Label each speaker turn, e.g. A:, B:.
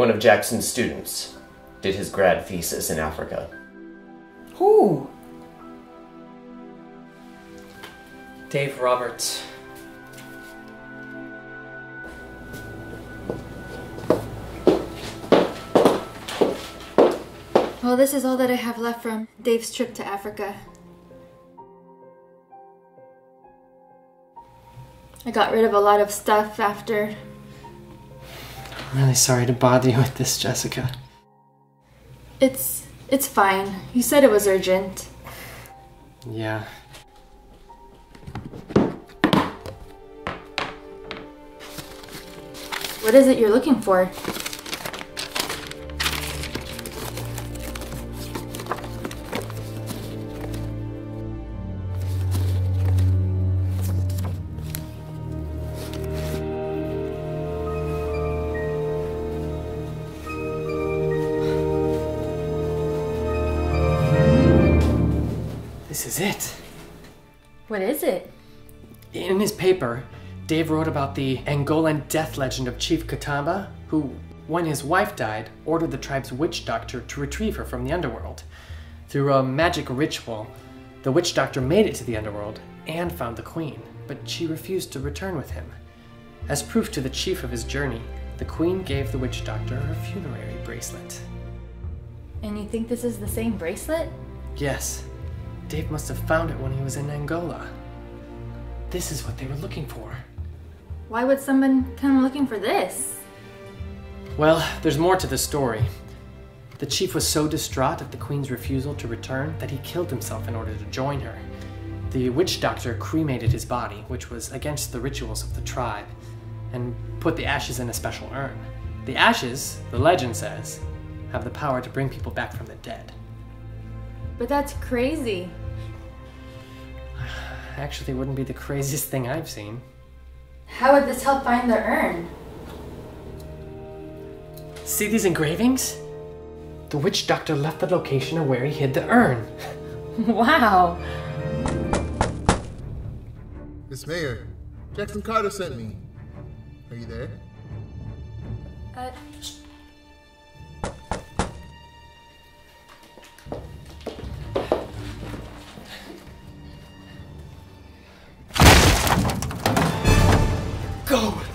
A: one of Jackson's students. Did his grad thesis in Africa.
B: Who? Dave Roberts.
C: Well, this is all that I have left from Dave's trip to Africa. I got rid of a lot of stuff after.
B: I'm really sorry to bother you with this, Jessica.
C: It's it's fine. You said it was urgent.
B: Yeah.
C: What is it you're looking for?
B: This is it.
C: What is it?
B: In his paper, Dave wrote about the Angolan death legend of Chief Kitamba, who, when his wife died, ordered the tribe's witch doctor to retrieve her from the underworld. Through a magic ritual, the witch doctor made it to the underworld and found the queen, but she refused to return with him. As proof to the chief of his journey, the queen gave the witch doctor her funerary bracelet.
C: And you think this is the same bracelet?
B: Yes, Dave must have found it when he was in Angola. This is what they were looking for.
C: Why would someone come looking for this?
B: Well, there's more to the story. The chief was so distraught at the queen's refusal to return that he killed himself in order to join her. The witch doctor cremated his body, which was against the rituals of the tribe, and put the ashes in a special urn. The ashes, the legend says, have the power to bring people back from the dead.
C: But that's crazy.
B: Actually, wouldn't be the craziest thing I've seen.
C: How would this help find the urn?
B: See these engravings? The witch doctor left the location of where he hid the urn.
C: Wow.
D: Miss Mayor, Jackson Carter sent me. Are you there?
C: Uh,
B: Go!